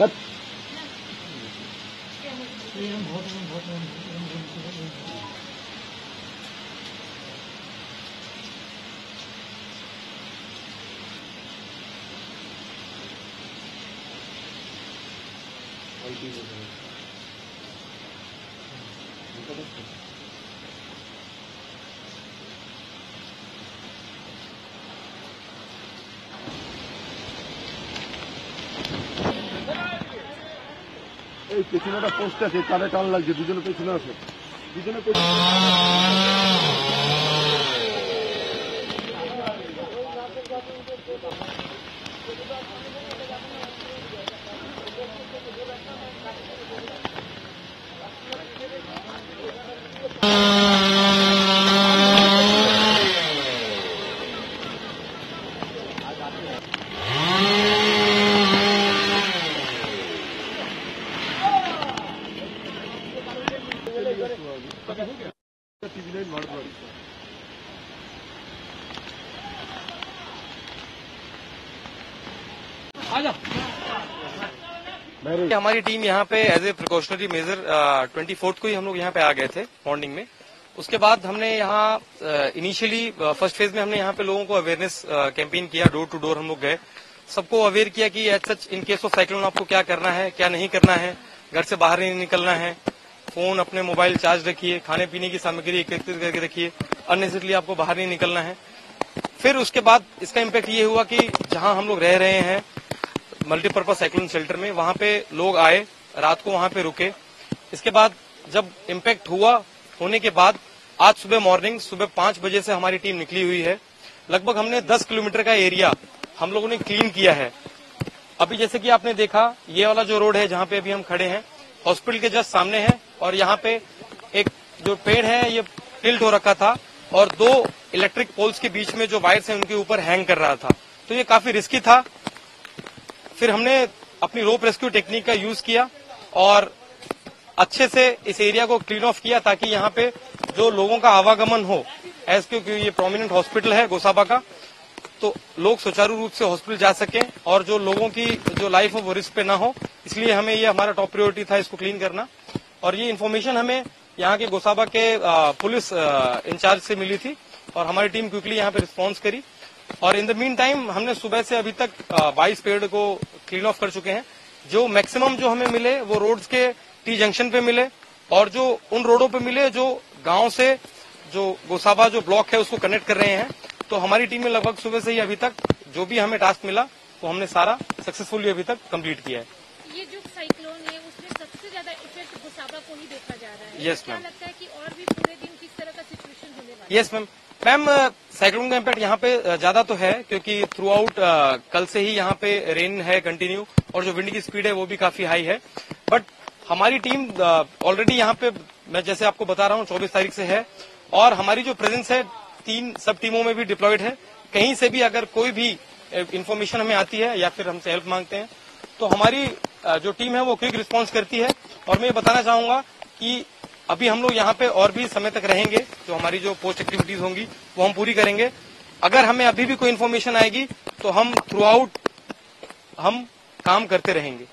Cut Thank you. এই পেছনে একটা পোস্ট আছে তারে টান লাগছে দুজনে পেছনে আছে দুজনে পেছনে हमारी टीम यहाँ पे as a precautionary measure twenty fourth को ही हम लोग यहाँ पे आ गए थे मॉर्निंग में। उसके बाद हमने यहाँ इनिशियली फ़र्स्ट फ़ेज़ में हमने यहाँ पे लोगों को अवेयरनेस कैंपेन किया डोर टू डोर हम लोग गए। सबको अवेयर किया कि as such in case of cyclone आपको क्या करना है, क्या नहीं करना है, घर से बाहर नहीं निकलना है। फ़ोन अपने मोबाइल चार्ज रखिए खाने पीने की सामग्री एकत्रित करके रखिए अननेसेसरली आपको बाहर नहीं निकलना है। फिर उसके बाद इसका इम्पैक्ट ये हुआ कि जहाँ हम लोग रह रहे हैं मल्टीपर्पज साइक्लोन शेल्टर में, वहाँ पे लोग आए, रात को वहाँ पे रुके। इसके बाद जब इम्पैक्ट हुआ, होने के बाद आज सुबह मॉर्निंग सुबह पाँच बजे से हमारी टीम निकली हुई है। लगभग हमने दस किलोमीटर का एरिया हम लोगों ने क्लीन किया है। अभी जैसे कि आपने देखा, ये वाला जो रोड है जहाँ पे अभी हम खड़े हैं हॉस्पिटल के जस्ट सामने है। और यहाँ पे एक जो पेड़ है, ये टिल्ट हो रखा था और दो इलेक्ट्रिक पोल्स के बीच में जो वायर्स है, उनके ऊपर हैंग कर रहा था। तो ये काफ़ी रिस्की था। फिर हमने अपनी रोप रेस्क्यू टेक्निक का यूज़ किया और अच्छे से इस एरिया को क्लीन ऑफ़ किया ताकि यहाँ पे जो लोगों का आवागमन हो एज क्योंकि ये प्रोमिनेंट हॉस्पिटल है गोसाबा का तो लोग सुचारू रूप से हॉस्पिटल जा सकें और जो लोगों की जो लाइफ है, वो रिस्क पे ना हो। इसलिए हमें ये हमारा टॉप प्रायोरिटी था इसको क्लीन करना। और ये इन्फॉर्मेशन हमें यहाँ के गोसाबा के पुलिस इंचार्ज से मिली थी और हमारी टीम क्विकली यहाँ पे रिस्पॉन्स करी। और इन द मीन टाइम हमने सुबह से अभी तक बाईस पेड़ को क्लीन ऑफ़ कर चुके हैं। जो मैक्सिमम जो हमें मिले, वो रोड्स के टी जंक्शन पे मिले और जो उन रोडों पे मिले जो गाँव से जो गोसाबा जो ब्लॉक है, उसको कनेक्ट कर रहे हैं। तो हमारी टीम में लगभग सुबह से ही अभी तक जो भी हमें टास्क मिला, वो हमने सारा सक्सेसफुली अभी तक कंप्लीट किया है। ये जो सबसे ज़्यादा इफ़ेक्ट गुसाबा को ही देखा जा रहा है। Yes, क्या लगता है कि और भी पूरे दिन किस तरह का सिचुएशन होने वाला है? यस मैम मैम साइक्लोन का इम्पैक्ट यहाँ पे ज़्यादा तो है क्योंकि थ्रू आउट कल से ही यहाँ पे रेन है कंटिन्यू और जो विंड की स्पीड है वो भी काफ़ी हाई है. बट हमारी टीम ऑलरेडी यहाँ पे मैं जैसे आपको बता रहा हूँ चौबीस तारीख से है और हमारी जो प्रेजेंस है तीन सब टीमों में भी डिप्लॉयड है. कहीं से भी अगर कोई भी इन्फॉर्मेशन हमें आती है या फिर हमसे हेल्प मांगते हैं तो हमारी जो टीम है वो क्विक रिस्पॉन्स करती है। और मैं ये बताना चाहूँगा कि अभी हम लोग यहाँ पे और भी समय तक रहेंगे तो हमारी जो पोस्ट एक्टिविटीज़ होंगी, वो हम पूरी करेंगे। अगर हमें अभी भी कोई इन्फॉर्मेशन आएगी तो हम थ्रू आउट हम काम करते रहेंगे।